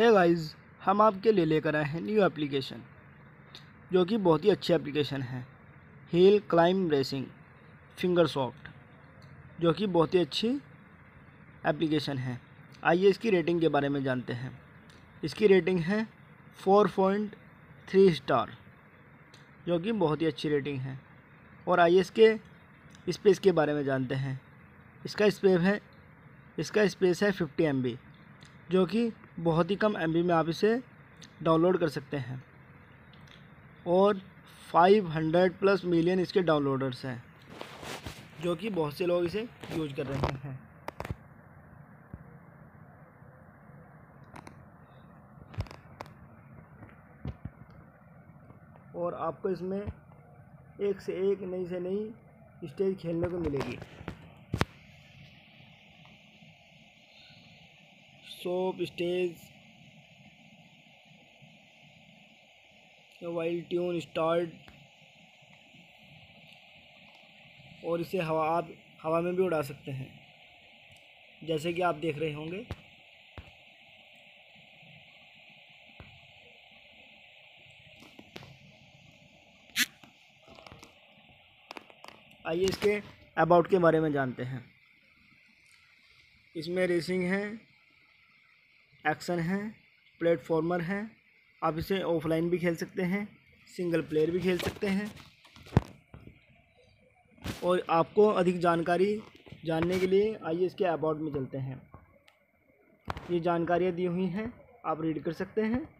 है गाइस हम आपके लिए लेकर आए हैं न्यू एप्लीकेशन जो कि बहुत ही अच्छी एप्लीकेशन है। Hill climb racing Fingersoft जो कि बहुत ही अच्छी एप्लीकेशन है। आइए इसकी रेटिंग के बारे में जानते हैं। इसकी रेटिंग है फोर पॉइंट थ्री स्टार जो कि बहुत ही अच्छी रेटिंग है। और आइए इसके स्पेस के बारे में जानते हैं। इसका स्पेस है, इसका स्पेस है फिफ्टी एम जो कि बहुत ही कम एमबी में आप इसे डाउनलोड कर सकते हैं। और 500 प्लस मिलियन इसके डाउनलोडर्स हैं, जो कि बहुत से लोग इसे यूज़ कर रहे हैं। और आपको इसमें एक से एक नई से नई स्टेज खेलने को मिलेगी। सोप स्टेज वाइल्ड ट्यून स्टार्ट और इसे हवा, आप हवा में भी उड़ा सकते हैं। जैसे कि आप देख रहे होंगे। आइए इसके अबाउट के बारे में जानते हैं। इसमें रेसिंग है। एक्शन है, प्लेटफॉर्मर है, आप इसे ऑफलाइन भी खेल सकते हैं, सिंगल प्लेयर भी खेल सकते हैं। और आपको अधिक जानकारी जानने के लिए आइए इसके अबाउट में चलते हैं। ये जानकारियाँ दी हुई हैं, आप रीड कर सकते हैं।